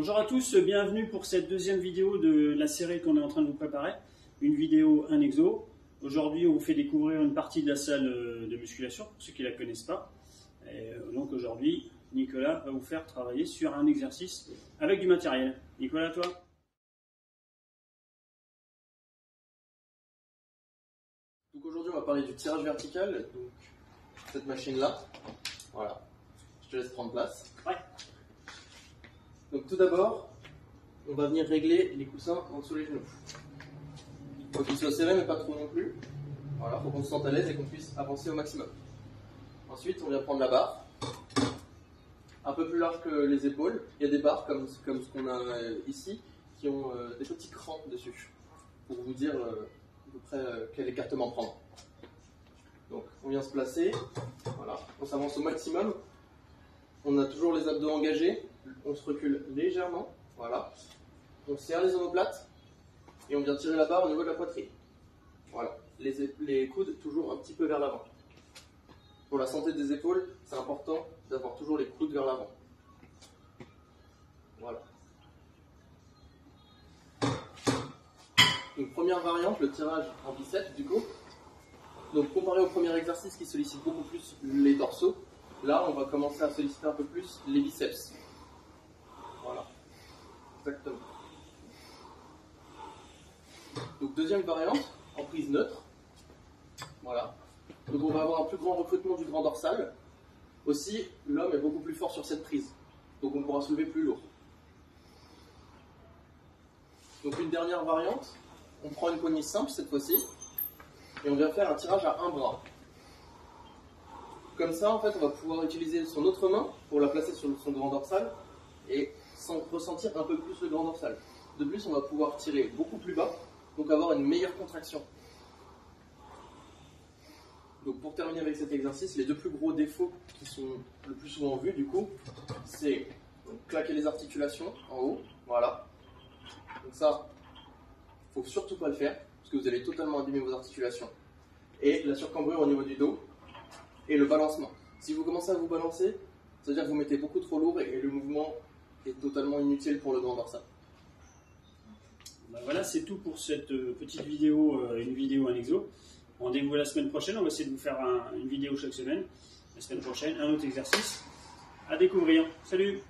Bonjour à tous, bienvenue pour cette deuxième vidéo de la série qu'on est en train de vous préparer. Une vidéo, un exo. Aujourd'hui, on vous fait découvrir une partie de la salle de musculation, pour ceux qui ne la connaissent pas. Et euh, donc aujourd'hui, Nicolas va vous faire travailler sur un exercice avec du matériel. Nicolas, toi? Donc aujourd'hui, on va parler du tirage vertical. Donc cette machine-là, voilà. Je te laisse prendre place. Ouais. Donc tout d'abord, on va venir régler les coussins en dessous les genoux. Faut qu'ils soient serrés mais pas trop non plus. Voilà, faut qu'on se sente à l'aise et qu'on puisse avancer au maximum. Ensuite, on vient prendre la barre, un peu plus large que les épaules. Il y a des barres comme, comme ce qu'on a euh, ici, qui ont euh, des petits crans dessus, pour vous dire euh, à peu près quel écartement prendre. Donc, on vient se placer, voilà, on s'avance au maximum. On a toujours les abdos engagés, on se recule légèrement, voilà. On serre les omoplates et on vient tirer la barre au niveau de la poitrine. Voilà, les, coudes toujours un petit peu vers l'avant. Pour la santé des épaules, c'est important d'avoir toujours les coudes vers l'avant. Voilà. Donc première variante, le tirage en biceps du coup. Donc comparé au premier exercice qui sollicite beaucoup plus les dorsaux, là on va commencer à solliciter un peu plus les biceps. Voilà. Exactement. Donc deuxième variante, en prise neutre. Voilà. Donc on va avoir un plus grand recrutement du grand dorsal. Aussi, l'homme est beaucoup plus fort sur cette prise. Donc on pourra soulever plus lourd. Donc une dernière variante, on prend une poignée simple cette fois-ci, et on vient faire un tirage à un bras. Comme ça, en fait, on va pouvoir utiliser son autre main pour la placer sur son grand dorsal et ressentir un peu plus le grand dorsal. De plus, on va pouvoir tirer beaucoup plus bas, donc avoir une meilleure contraction. Donc pour terminer avec cet exercice, les deux plus gros défauts qui sont le plus souvent vus du coup, c'est claquer les articulations en haut, voilà. Donc ça, faut surtout pas le faire, parce que vous allez totalement abîmer vos articulations. Et la surcambrure au niveau du dos, et le balancement. Si vous commencez à vous balancer, ça veut dire que vous mettez beaucoup trop lourd et le mouvement est totalement inutile pour le grand dorsal. Ben voilà, c'est tout pour cette euh, petite vidéo, euh, une vidéo, un exo. Rendez-vous la semaine prochaine. On va essayer de vous faire une vidéo chaque semaine. La semaine prochaine, un autre exercice à découvrir. Salut